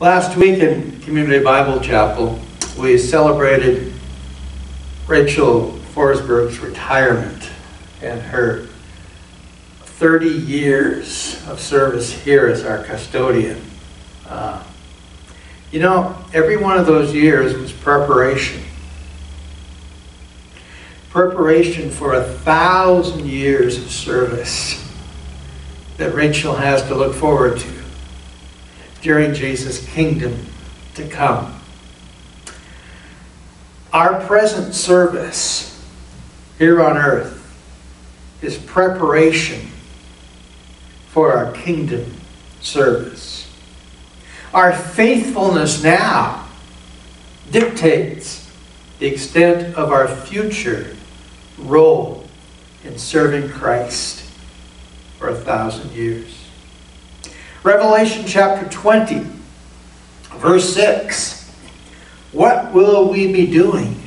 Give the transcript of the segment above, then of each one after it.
Last week in Community Bible Chapel, we celebrated Rachel Forsberg's retirement and her 30 years of service here as our custodian. Uh, you know, every one of those years was preparation. Preparation for a thousand years of service that Rachel has to look forward to during Jesus' kingdom to come. Our present service here on earth is preparation for our kingdom service. Our faithfulness now dictates the extent of our future role in serving Christ for a thousand years. Revelation chapter 20, verse 6. What will we be doing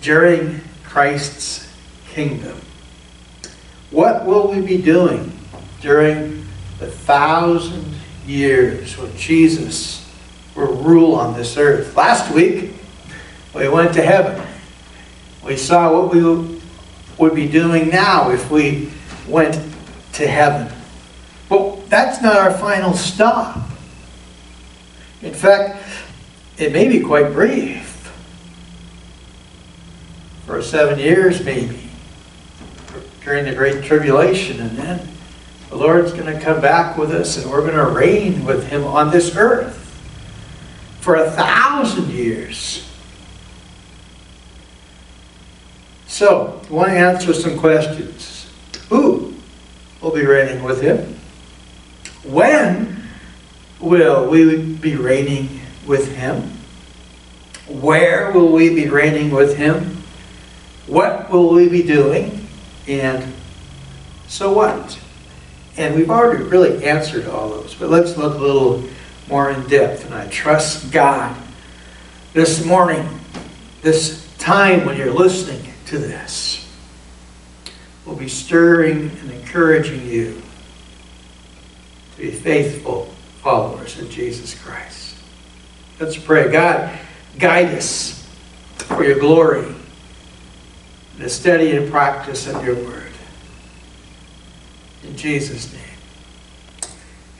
during Christ's kingdom? What will we be doing during the thousand years when Jesus will rule on this earth? Last week, we went to heaven. We saw what we would be doing now if we went to heaven. That's not our final stop. In fact, it may be quite brief. For seven years, maybe, during the Great Tribulation, and then the Lord's going to come back with us and we're going to reign with Him on this earth for a thousand years. So, I want to answer some questions. Who will be reigning with Him? When will we be reigning with Him? Where will we be reigning with Him? What will we be doing? And so what? And we've already really answered all those, but let's look a little more in depth. And I trust God this morning, this time when you're listening to this, will be stirring and encouraging you be faithful followers in Jesus Christ. Let's pray. God, guide us for your glory, the study and practice of your word. In Jesus' name.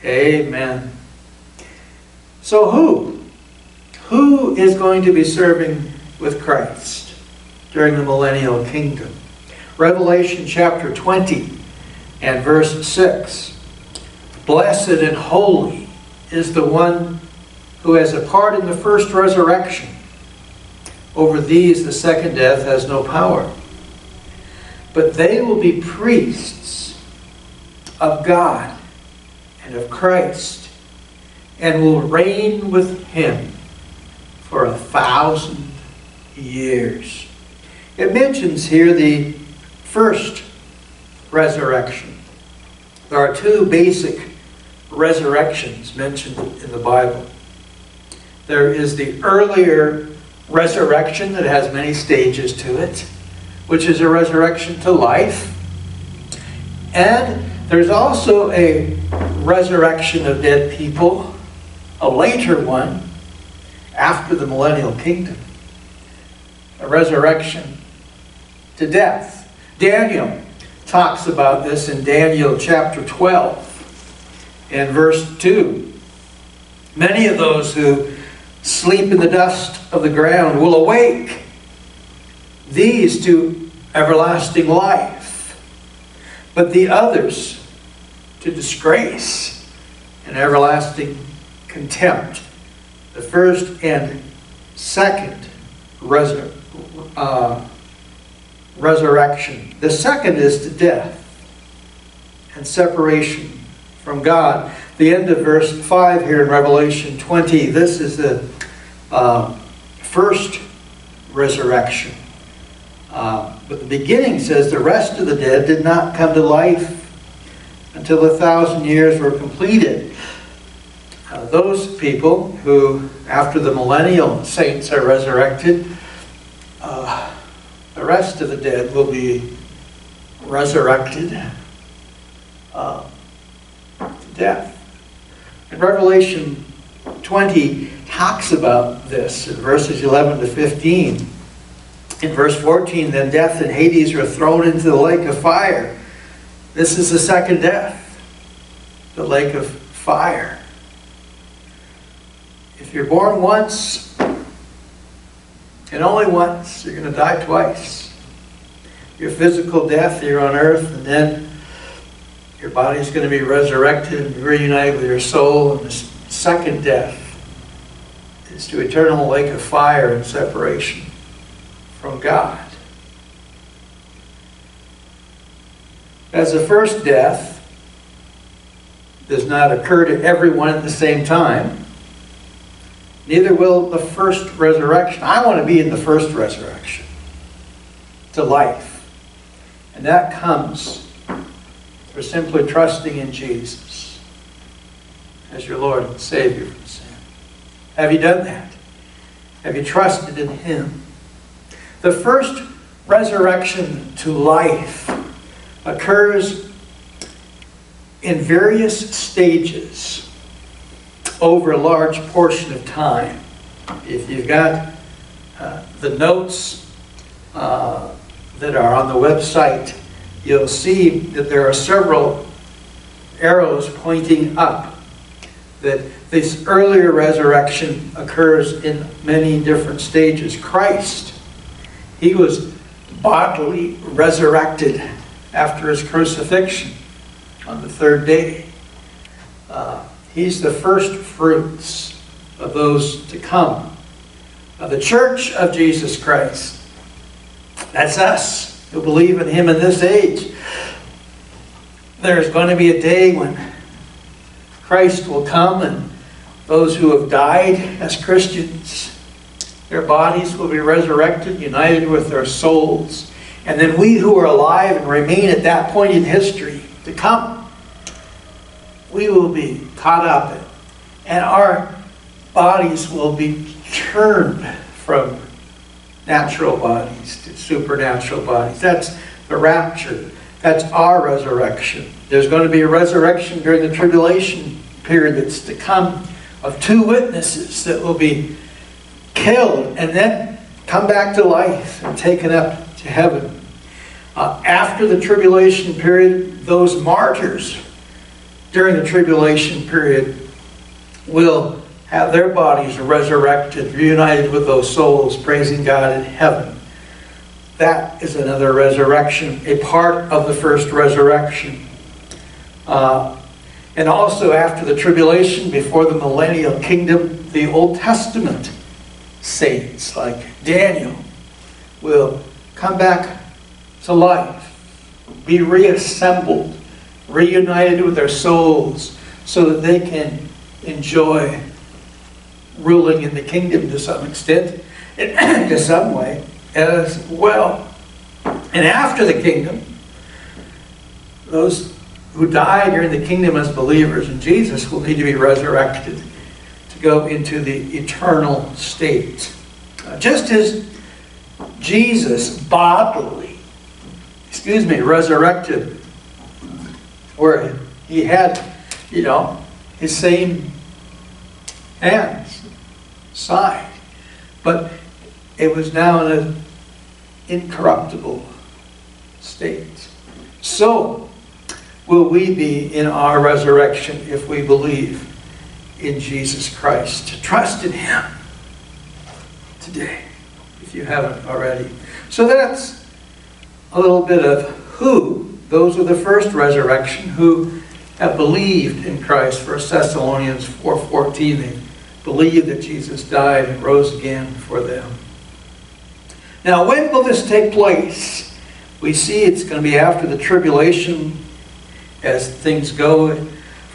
Amen. So who? Who is going to be serving with Christ during the millennial kingdom? Revelation chapter 20 and verse 6. Blessed and holy is the one who has a part in the first resurrection. Over these the second death has no power. But they will be priests of God and of Christ and will reign with him for a thousand years. It mentions here the first resurrection. There are two basic resurrections mentioned in the Bible. There is the earlier resurrection that has many stages to it, which is a resurrection to life. And there's also a resurrection of dead people, a later one, after the millennial kingdom. A resurrection to death. Daniel talks about this in Daniel chapter 12 and verse 2. Many of those who sleep in the dust of the ground will awake, these to everlasting life, but the others to disgrace and everlasting contempt. The first and second uh, resurrection. The second is to death and separation from God. The end of verse 5 here in Revelation 20, this is the uh, first resurrection. Uh, but the beginning says the rest of the dead did not come to life until the thousand years were completed. Uh, those people who, after the millennial saints are resurrected, uh, the rest of the dead will be resurrected. Uh, death. And Revelation 20 talks about this in verses 11 to 15. In verse 14, then death and Hades are thrown into the lake of fire. This is the second death, the lake of fire. If you're born once, and only once, you're going to die twice. Your physical death here on earth, and then your body is going to be resurrected and reunited with your soul. And the second death is to eternal lake of fire and separation from God. As the first death does not occur to everyone at the same time, neither will the first resurrection. I want to be in the first resurrection to life. And that comes through simply trusting in Jesus as your Lord and Savior from sin. Have you done that? Have you trusted in Him? The first resurrection to life occurs in various stages over a large portion of time. If you've got uh, the notes uh, that are on the website, you'll see that there are several arrows pointing up. That this earlier resurrection occurs in many different stages. Christ, he was bodily resurrected after his crucifixion on the third day. Uh, he's the first fruits of those to come. Of the church of Jesus Christ. That's us who believe in him in this age. There's going to be a day when Christ will come and those who have died as Christians, their bodies will be resurrected, united with their souls. And then we who are alive and remain at that point in history to come, we will be caught up and our bodies will be turned from natural bodies to supernatural bodies. That's the rapture. That's our resurrection. There's going to be a resurrection during the tribulation period that's to come of two witnesses that will be killed and then come back to life and taken up to heaven. Uh, after the tribulation period, those martyrs during the tribulation period will have their bodies resurrected, reunited with those souls, praising God in heaven. That is another resurrection, a part of the first resurrection. Uh, and also after the tribulation, before the millennial kingdom, the Old Testament saints like Daniel will come back to life, be reassembled, reunited with their souls, so that they can enjoy ruling in the kingdom to some extent, to some way, as well. And after the kingdom, those who die during the kingdom as believers in Jesus will need to be resurrected to go into the eternal state. Uh, just as Jesus bodily, excuse me, resurrected, where he had, you know, his same hands, side, but it was now in an incorruptible state. So, will we be in our resurrection if we believe in Jesus Christ. To trust in Him today, if you haven't already. So that's a little bit of who. Those are the first resurrection who have believed in Christ. 1 Thessalonians 4.14, they believe that Jesus died and rose again for them. Now, when will this take place? We see it's going to be after the tribulation as things go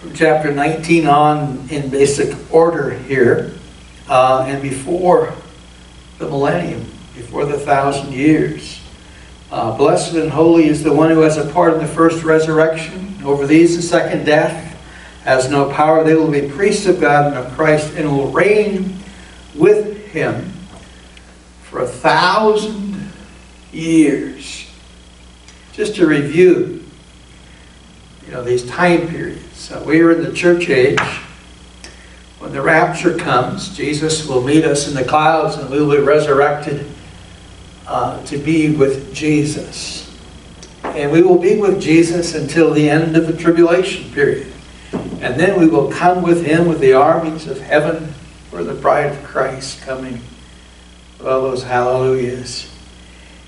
from chapter 19 on in basic order here, uh, and before the millennium, before the thousand years. Uh, blessed and holy is the one who has a part in the first resurrection. Over these, the second death has no power. They will be priests of God and of Christ and will reign with him for a thousand years. Just to review, you know, these time periods. Uh, we are in the church age when when the rapture comes, Jesus will meet us in the clouds and we will be resurrected uh, to be with Jesus. And we will be with Jesus until the end of the tribulation period. And then we will come with him with the armies of heaven for the bride of Christ coming. with All those hallelujahs.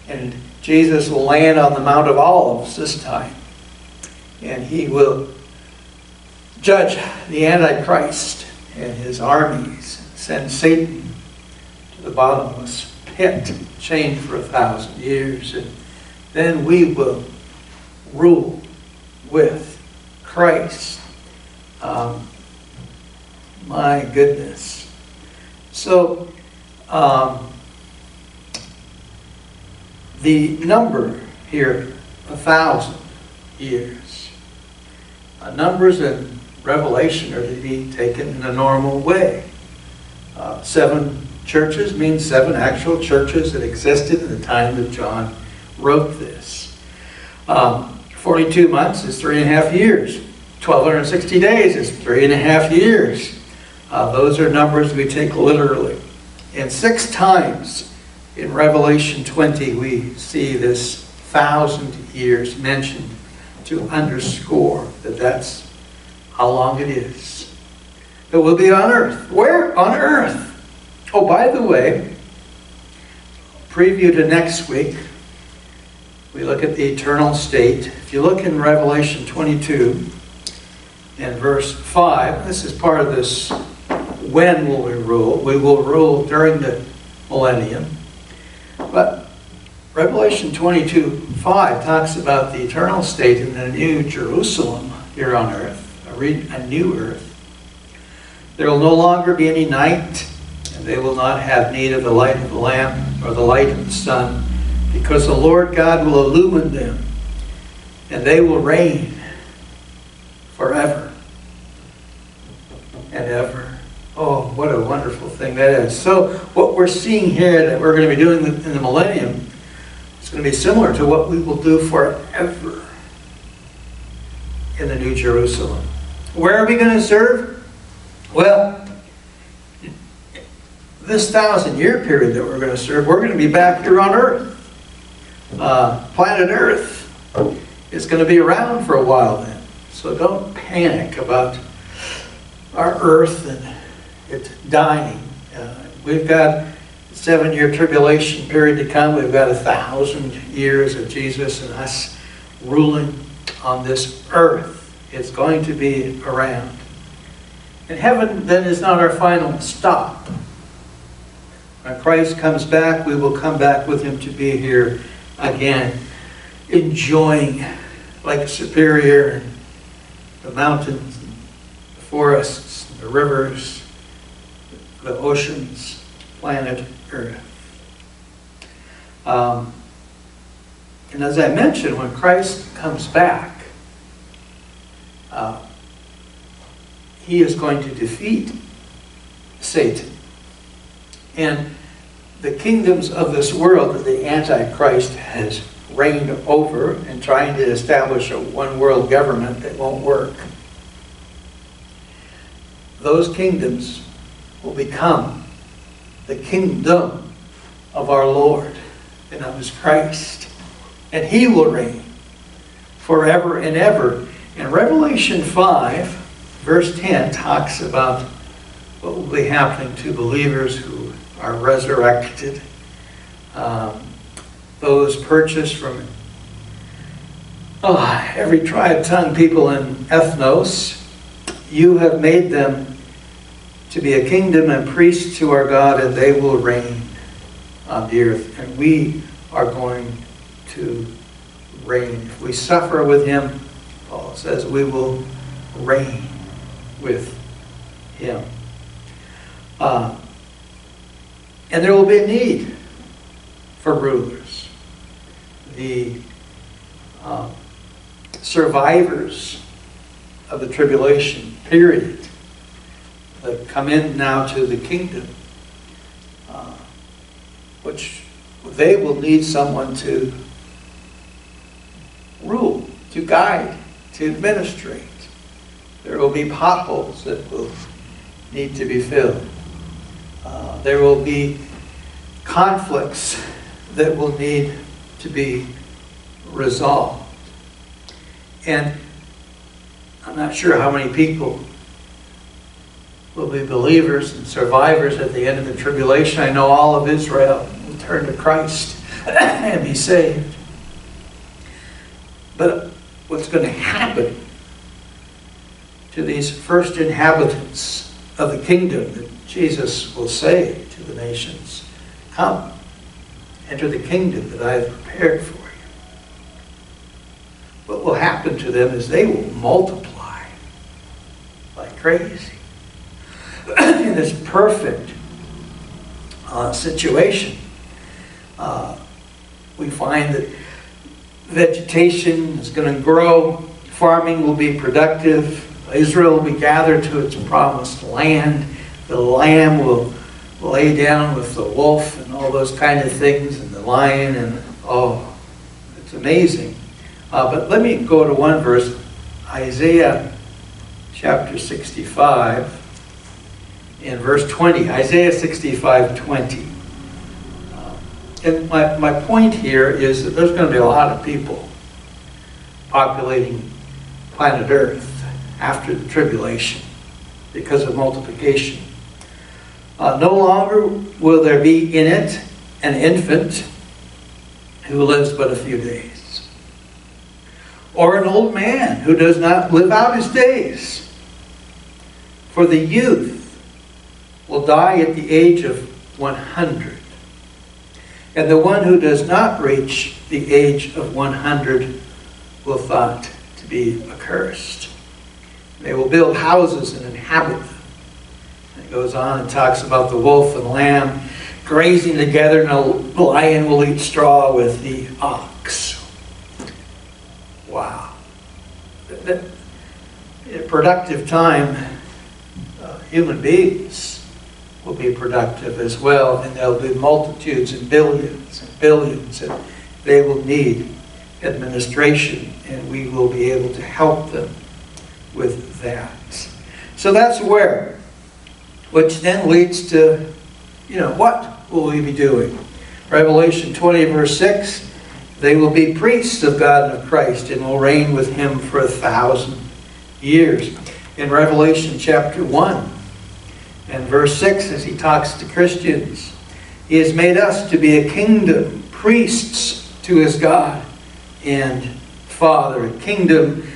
And Jesus will land on the Mount of Olives this time. And he will judge the Antichrist and his armies, send Satan to the bottomless pit, chained for a thousand years. And then we will rule with Christ. Um, my goodness. So, um, the number here, a thousand years. Uh, numbers in Revelation are to be taken in a normal way. Uh, seven churches means seven actual churches that existed in the time that John wrote this. Um, 42 months is three and a half years. 1260 days is three and a half years. Uh, those are numbers we take literally. And six times in Revelation 20 we see this thousand years mentioned to underscore that that's how long it is. It will be on earth. Where? On earth. Oh, by the way, preview to next week, we look at the eternal state. If you look in Revelation 22 and verse 5, this is part of this when will we rule? We will rule during the millennium. But Revelation 22 5 talks about the eternal state in the new Jerusalem here on earth, a, new earth. There will no longer be any night, and they will not have need of the light of the lamp or the light of the sun because the Lord God will illumine them, and they will reign forever ever. Oh, what a wonderful thing that is. So, what we're seeing here that we're going to be doing in the millennium is going to be similar to what we will do forever in the New Jerusalem. Where are we going to serve? Well, this thousand year period that we're going to serve, we're going to be back here on earth uh, planet Earth is going to be around for a while then. So don't panic about our Earth and it dying. Uh, we've got seven year tribulation period to come. We've got a thousand years of Jesus and us ruling on this earth. It's going to be around. And heaven then is not our final stop. When Christ comes back, we will come back with him to be here again, enjoying Lake Superior and the mountains, forests, the rivers, the oceans, planet Earth. Um, and as I mentioned, when Christ comes back, uh, he is going to defeat Satan. And the kingdoms of this world that the Antichrist has reigned over and trying to establish a one world government that won't work. Those kingdoms will become the kingdom of our Lord and of his Christ. And he will reign forever and ever. And Revelation 5, verse 10, talks about what will be happening to believers who are resurrected. Um, those purchased from oh, every tribe, tongue, people, and ethnos, you have made them to be a kingdom and priests to our God, and they will reign on the earth. And we are going to reign. If we suffer with him, Paul says, we will reign with him. Uh, and there will be a need for rulers. The uh, survivors of the tribulation period that come in now to the kingdom, uh, which they will need someone to rule, to guide, to administrate. There will be potholes that will need to be filled. Uh, there will be conflicts that will need to be resolved. And I'm not sure how many people will be believers and survivors at the end of the tribulation. I know all of Israel will turn to Christ and be saved. But what's going to happen to these first inhabitants of the kingdom that Jesus will say to the nations, Come, enter the kingdom that I have prepared for you. What will happen to them is they will multiply crazy. In this perfect uh, situation, uh, we find that vegetation is going to grow, farming will be productive, Israel will be gathered to its promised land, the lamb will lay down with the wolf and all those kind of things, and the lion, and oh, it's amazing. Uh, but let me go to one verse, Isaiah chapter 65, in verse 20. Isaiah 65, 20. And my, my point here is that there's going to be a lot of people populating planet Earth after the tribulation because of multiplication. Uh, no longer will there be in it an infant who lives but a few days, or an old man who does not live out his days. For the youth will die at the age of 100 and the one who does not reach the age of 100 will thought to be accursed. They will build houses and inhabit them. It goes on and talks about the wolf and lamb grazing together, and a lion will eat straw with the ox. Wow. In productive time, human beings will be productive as well, and there'll be multitudes and billions and billions, and they will need administration, and we will be able to help them with that. So that's where, which then leads to, you know, what will we be doing? Revelation 20, verse 6 they will be priests of God and of Christ and will reign with him for a thousand years. In Revelation chapter 1, and verse 6, as he talks to Christians, he has made us to be a kingdom, priests to his God and Father. A kingdom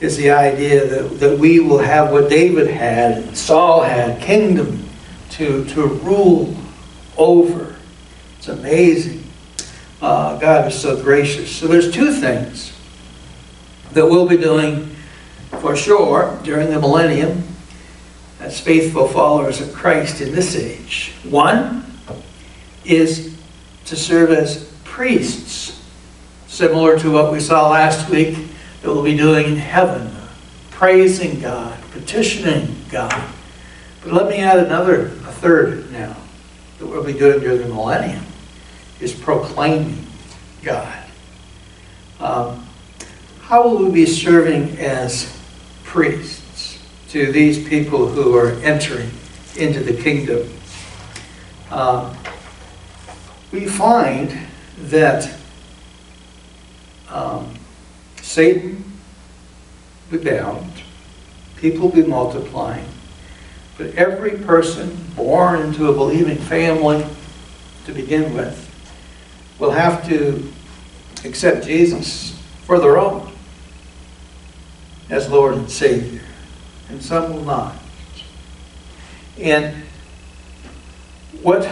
is the idea that, that we will have what David had and Saul had, kingdom to, to rule over. It's amazing. Uh, God is so gracious. So there's two things that we'll be doing for sure during the millennium as faithful followers of Christ in this age. One is to serve as priests, similar to what we saw last week that we'll be doing in heaven, praising God, petitioning God. But let me add another, a third now, that we'll be doing during the millennium, is proclaiming God. Um, how will we be serving as priests? To these people who are entering into the kingdom. Uh, we find that um, Satan be bound, people be multiplying, but every person born into a believing family to begin with will have to accept Jesus for their own as Lord and Savior and some will not. And what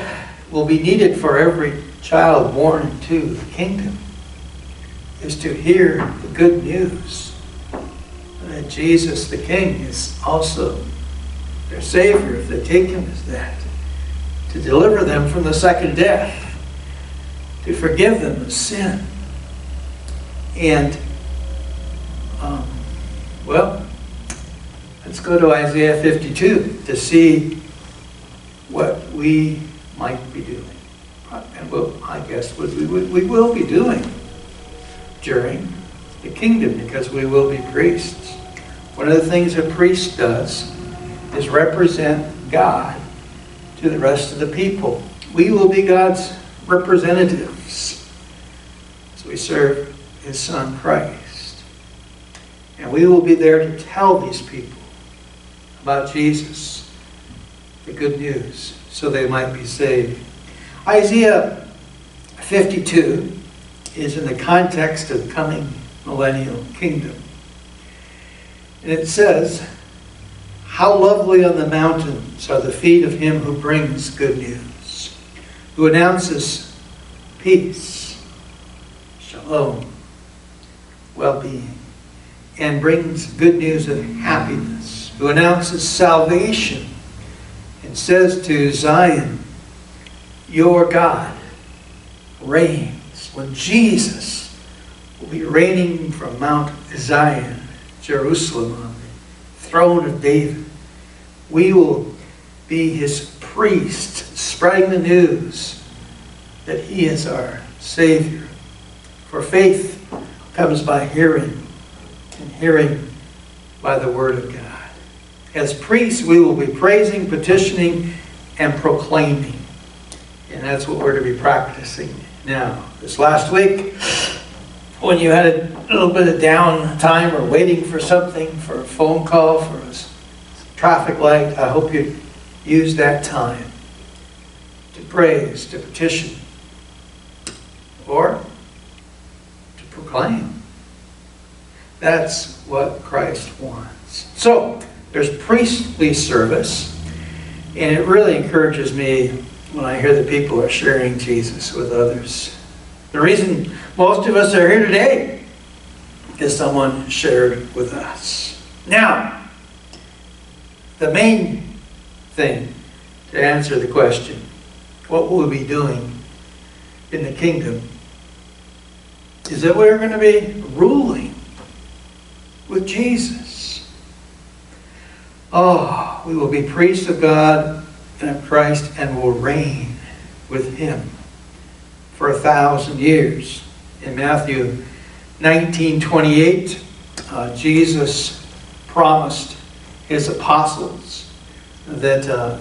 will be needed for every child born into the kingdom is to hear the good news that Jesus the King is also their Savior if they take Him as that, to deliver them from the second death, to forgive them of sin. And, um, well, Let's go to Isaiah 52 to see what we might be doing. And well, I guess what we, we will be doing during the kingdom because we will be priests. One of the things a priest does is represent God to the rest of the people. We will be God's representatives as we serve His Son Christ. And we will be there to tell these people about Jesus, the good news, so they might be saved. Isaiah 52 is in the context of coming millennial kingdom. And it says, How lovely on the mountains are the feet of him who brings good news, who announces peace, shalom, well being, and brings good news of happiness, who announces salvation and says to Zion, Your God reigns. When Jesus will be reigning from Mount Zion, Jerusalem, on the throne of David, we will be his priest, spreading the news that he is our Savior. For faith comes by hearing, and hearing by the Word of God. As priests, we will be praising, petitioning, and proclaiming. And that's what we're to be practicing now. This last week, when you had a little bit of downtime or waiting for something, for a phone call, for a traffic light, I hope you use that time to praise, to petition, or to proclaim. That's what Christ wants. So, there's priestly service, and it really encourages me when I hear that people are sharing Jesus with others. The reason most of us are here today is someone shared with us. Now, the main thing to answer the question, what will we be doing in the kingdom, is that we're going to be ruling with Jesus. Oh, we will be priests of God and of Christ and will reign with him for a thousand years. In Matthew 19 28, uh, Jesus promised his apostles that uh,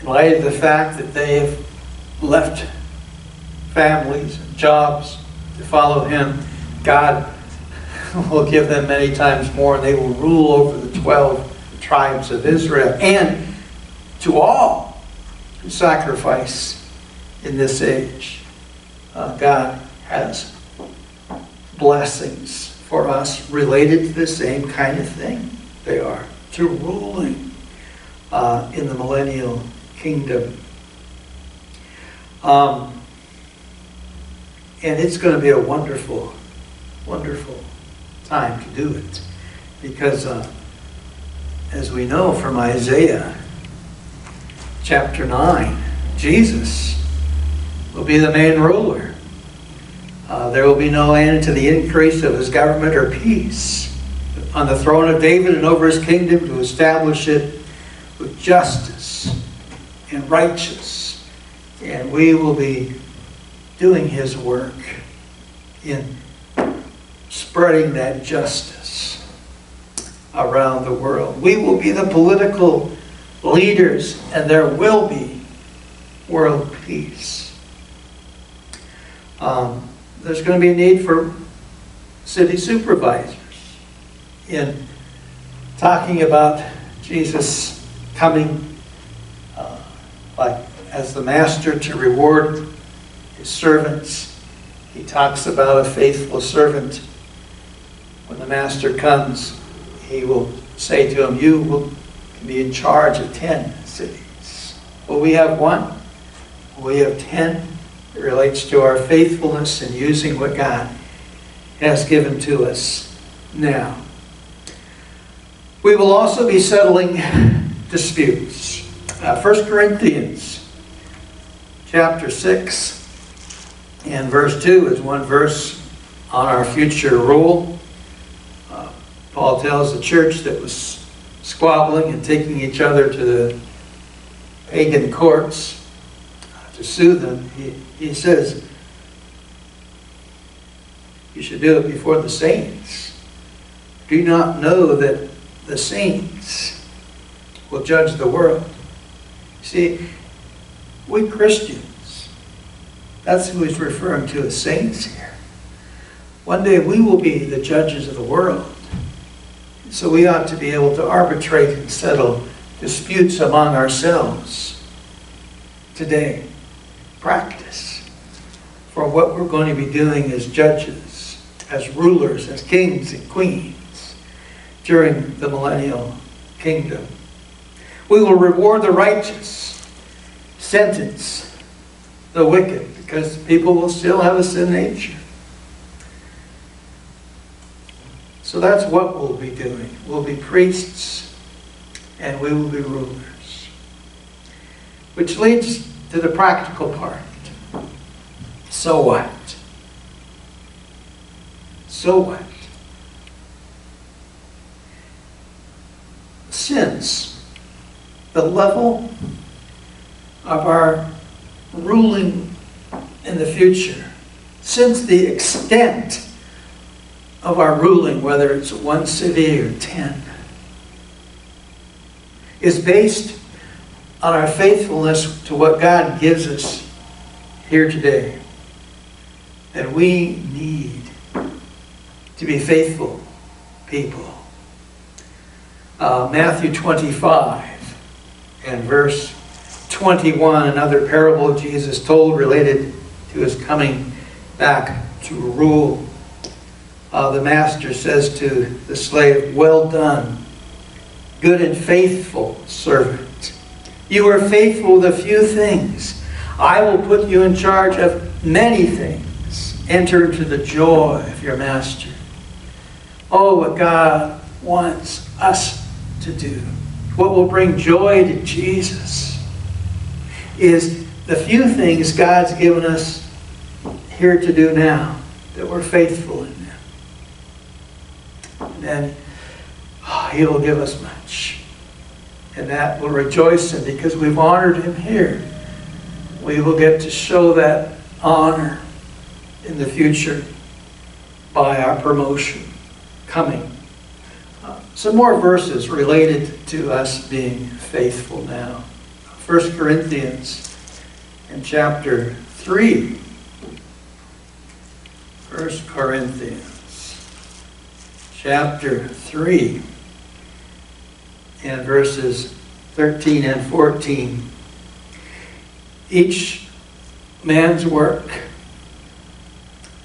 in light of the fact that they have left families and jobs to follow him, God will give them many times more, and they will rule over the 12 tribes of Israel. And to all who sacrifice in this age, uh, God has blessings for us related to the same kind of thing. They are to ruling uh, in the millennial kingdom. Um, and it's going to be a wonderful, wonderful time to do it. Because, uh, as we know from Isaiah chapter 9, Jesus will be the main ruler. Uh, there will be no end to the increase of his government or peace on the throne of David and over his kingdom to establish it with justice and righteous. And we will be doing his work in spreading that justice around the world. We will be the political leaders, and there will be world peace. Um, there's going to be a need for city supervisors in talking about Jesus coming uh, like as the master to reward his servants. He talks about a faithful servant. When the master comes, he will say to him, You will be in charge of 10 cities. Well, we have one. We have 10. It relates to our faithfulness in using what God has given to us now. We will also be settling disputes. Uh, 1 Corinthians chapter 6 and verse 2 is one verse on our future rule. Uh, Paul tells the church that was squabbling and taking each other to the pagan courts to sue them. He, he says, you should do it before the saints. Do you not know that the saints will judge the world. See, we Christians, that's who he's referring to as saints here. One day we will be the judges of the world. So we ought to be able to arbitrate and settle disputes among ourselves today. Practice for what we're going to be doing as judges, as rulers, as kings and queens during the millennial kingdom. We will reward the righteous, sentence the wicked, because people will still have a sin nature. So that's what we'll be doing. We'll be priests and we will be rulers. Which leads to the practical part. So what? So what? Since the level of our ruling in the future, since the extent of our ruling, whether it's one city or ten, is based on our faithfulness to what God gives us here today. That we need to be faithful people. Uh, Matthew 25 and verse 21, another parable Jesus told related to his coming back to rule uh, the master says to the slave, Well done, good and faithful servant. You are faithful with a few things. I will put you in charge of many things. Enter into the joy of your master. Oh, what God wants us to do. What will bring joy to Jesus is the few things God's given us here to do now that we're faithful in then oh, he will give us much. And that will rejoice him because we've honored him here. We will get to show that honor in the future by our promotion coming. Uh, some more verses related to us being faithful now. 1 Corinthians in chapter 3. 1 Corinthians chapter 3 and verses 13 and 14. Each man's work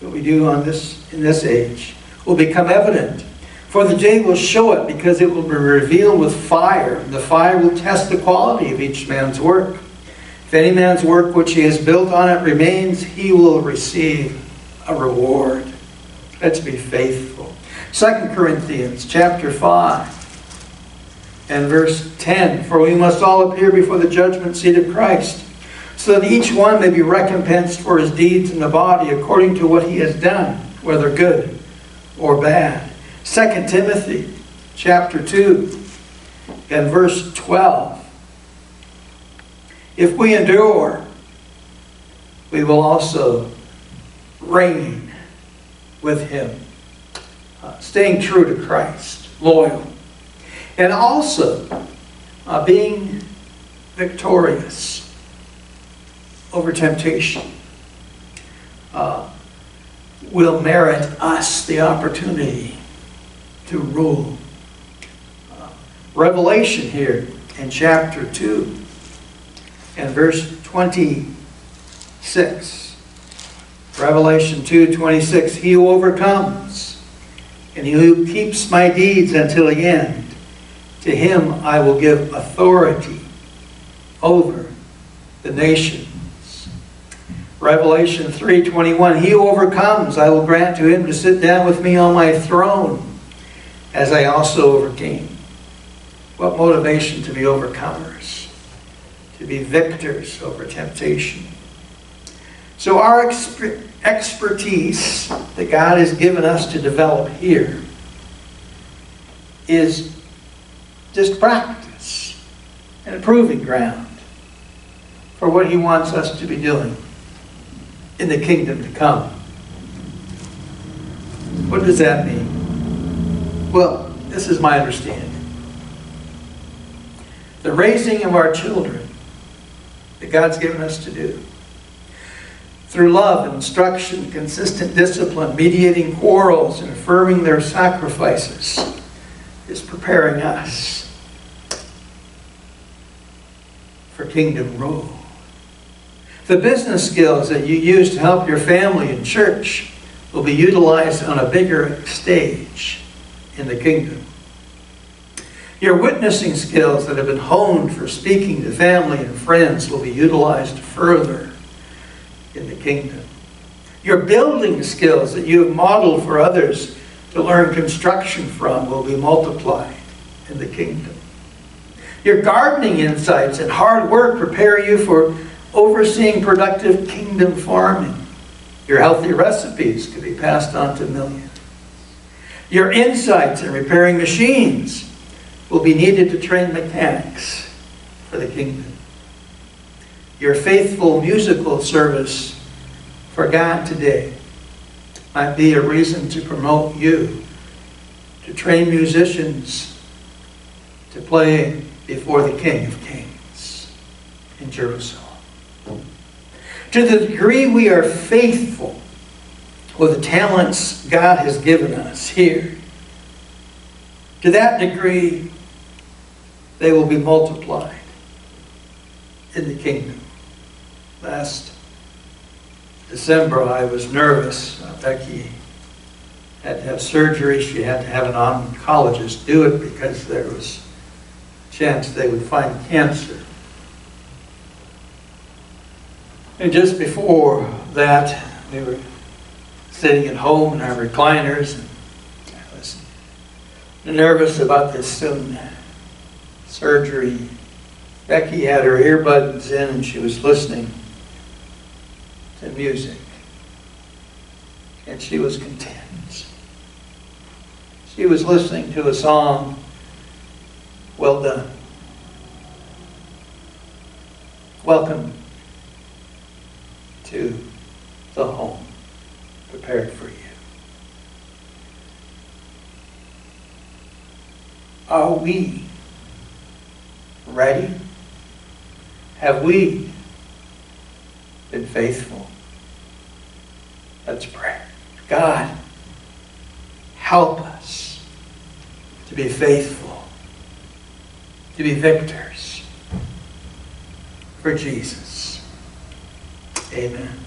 that we do on this in this age will become evident. For the day will show it because it will be revealed with fire. The fire will test the quality of each man's work. If any man's work which he has built on it remains, he will receive a reward. Let's be faithful. 2 Corinthians chapter 5 and verse 10. For we must all appear before the judgment seat of Christ, so that each one may be recompensed for his deeds in the body according to what he has done, whether good or bad. 2 Timothy chapter 2 and verse 12. If we endure, we will also reign with him staying true to Christ, loyal, and also uh, being victorious over temptation uh, will merit us the opportunity to rule. Uh, Revelation here in chapter 2 and verse 26. Revelation 2 26. He who overcomes and he who keeps my deeds until the end, to him I will give authority over the nations. Revelation 3:21 He who overcomes I will grant to him to sit down with me on my throne as I also overcame. What motivation to be overcomers, to be victors over temptation. So our expertise that God has given us to develop here is just practice and a proving ground for what he wants us to be doing in the kingdom to come. What does that mean? Well, this is my understanding. the raising of our children that God's given us to do. Through love, instruction, consistent discipline, mediating quarrels, and affirming their sacrifices, is preparing us for kingdom rule. The business skills that you use to help your family and church will be utilized on a bigger stage in the kingdom. Your witnessing skills that have been honed for speaking to family and friends will be utilized further in the kingdom. Your building skills that you have modeled for others to learn construction from will be multiplied in the kingdom. Your gardening insights and hard work prepare you for overseeing productive kingdom farming. Your healthy recipes could be passed on to millions. Your insights in repairing machines will be needed to train mechanics for the kingdom. Your faithful musical service for God today might be a reason to promote you, to train musicians to play before the King of Kings in Jerusalem. To the degree we are faithful with the talents God has given us here, to that degree, they will be multiplied in the kingdom. Last December, I was nervous. Uh, Becky had to have surgery. She had to have an oncologist do it because there was a chance they would find cancer. And just before that, we were sitting at home in our recliners. And I was nervous about this soon surgery. Becky had her earbuds in and she was listening to music. And she was content. She was listening to a song, Well Done. Welcome to the home prepared for you. Are we ready? Have we been faithful? Let's pray. God, help us to be faithful, to be victors for Jesus. Amen.